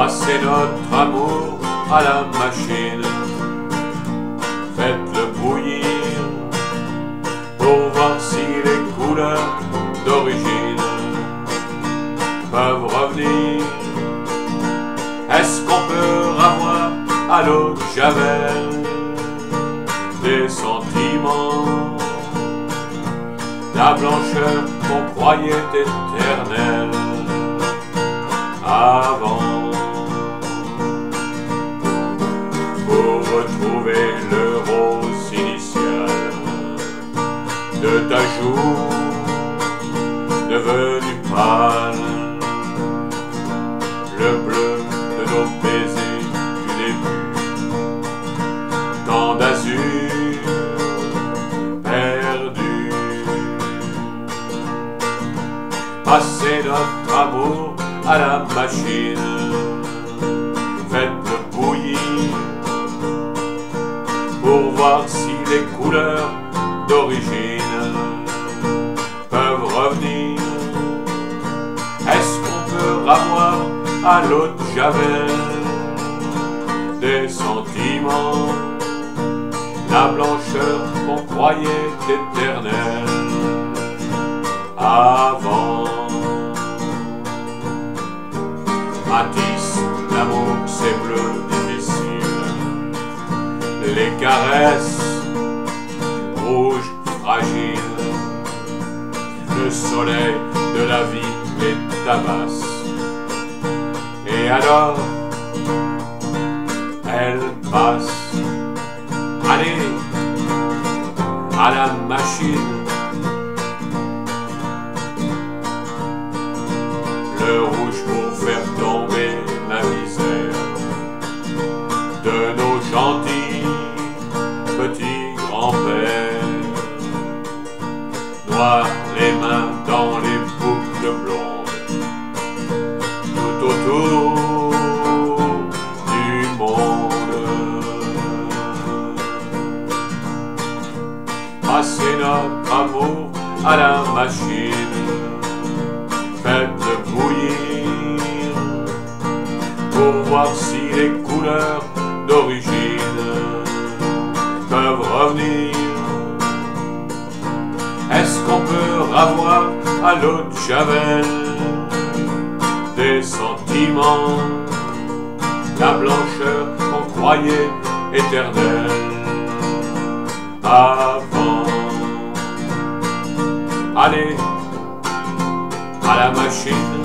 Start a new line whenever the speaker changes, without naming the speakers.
Passez notre amour à la machine, faites-le bouillir pour voir si les couleurs d'origine peuvent revenir. Est-ce qu'on peut avoir à l'eau Javel des sentiments, la blancheur qu'on croyait éternelle avant. De ta joue devenu pâle, le bleu de nos baisers du début, tant d'azur perdu. Passer notre amour à la machine, à l'eau de Javel des sentiments, la blancheur qu'on croyait éternelle avant? Matisse, l'amour c'est bleu difficile, les caresses rouges fragiles, le soleil de la vie les tabasse. Et alors, elle passe, allez, à la machine. Le rouge pour faire tomber la misère de nos gentils petits grands-pères. Noir Amour à la machine, faites bouillir pour voir si les couleurs d'origine peuvent revenir. Est-ce qu'on peut avoir à l'eau de Javel des sentiments, la blancheur qu'on croyait éternelle avant? Allez, à la machine